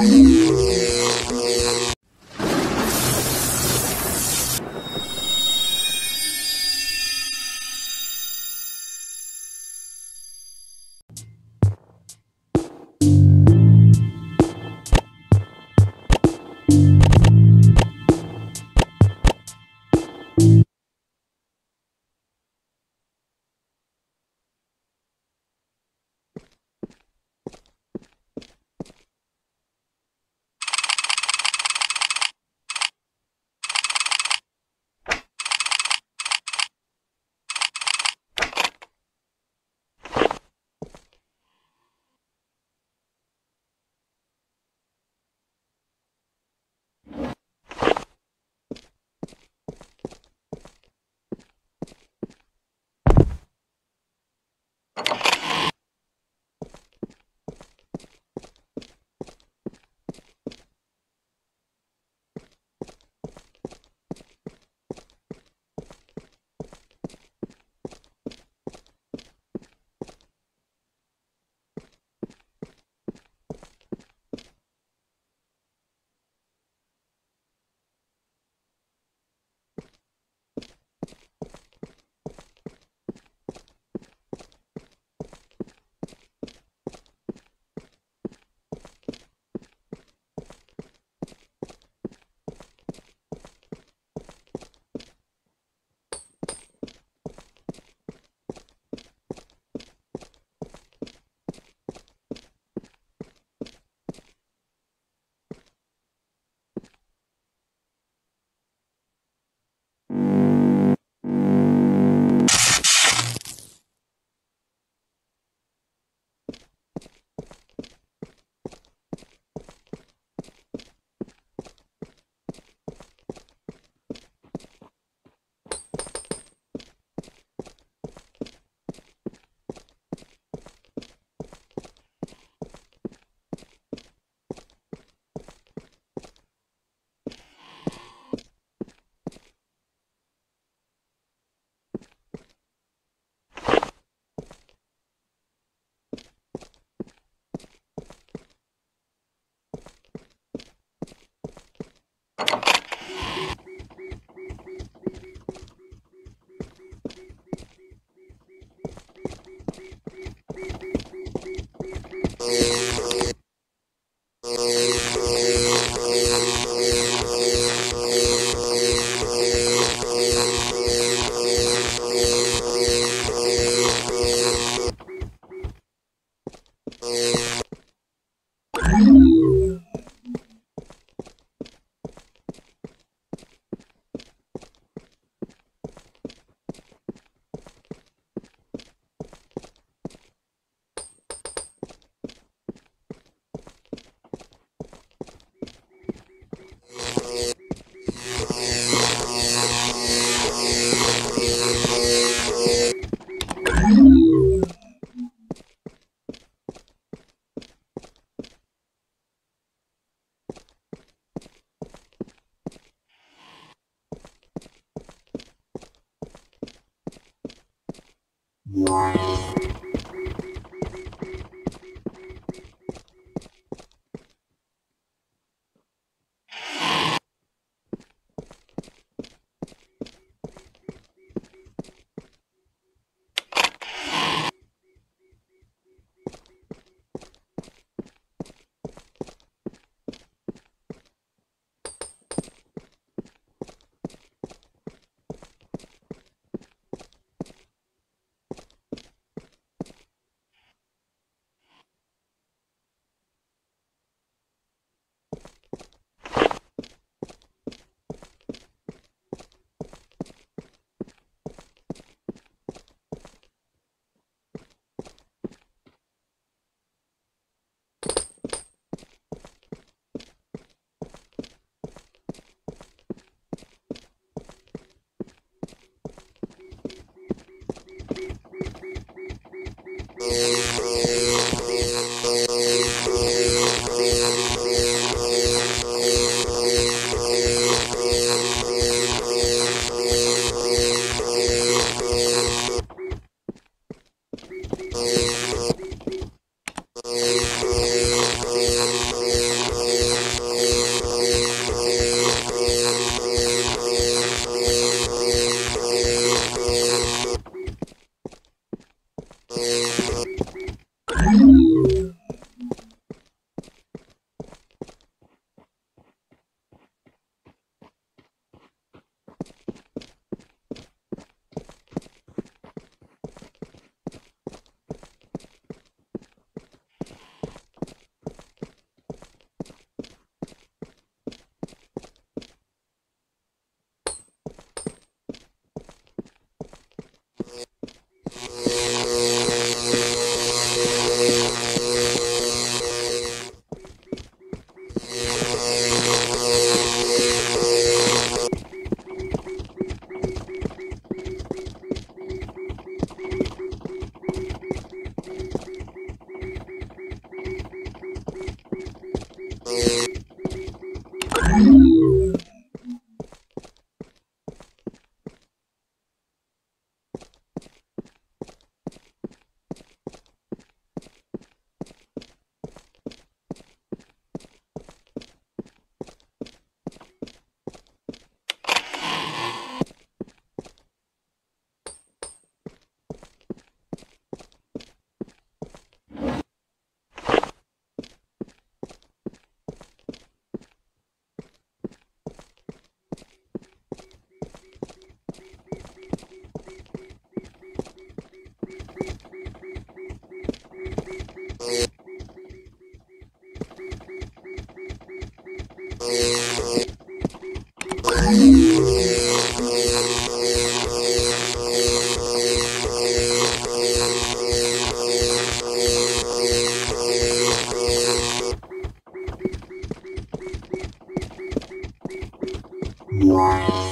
Thank you. Bye. Thank you. Wow.